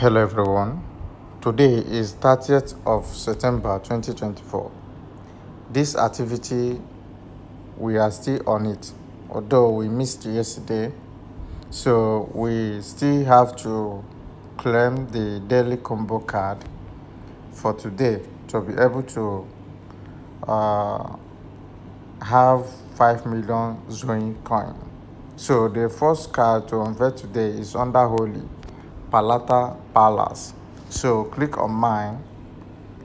Hello everyone. Today is 30th of September 2024. This activity we are still on it although we missed yesterday so we still have to claim the daily combo card for today to be able to uh, have 5 million Zoe coin. So the first card to unveil today is under Holy Palata Palace. So click on mine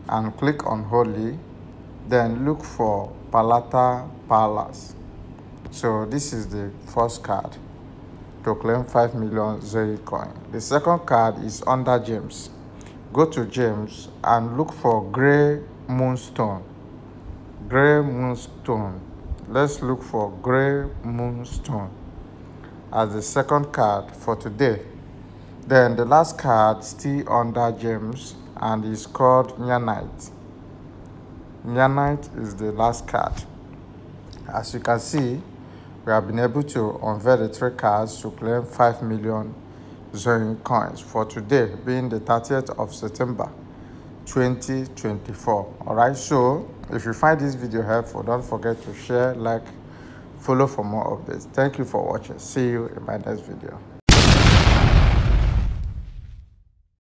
and click on Holy, then look for Palata Palace. So this is the first card to claim 5 million Zoe coin. The second card is under Gems. Go to Gems and look for Grey Moonstone. Grey Moonstone. Let's look for Grey Moonstone as the second card for today. Then the last card still under Gems and is called Nyanite. Nyanite is the last card. As you can see, we have been able to unveil the three cards to claim 5 million Zoe coins for today being the 30th of September 2024. Alright, so if you find this video helpful, don't forget to share, like, follow for more updates. Thank you for watching. See you in my next video.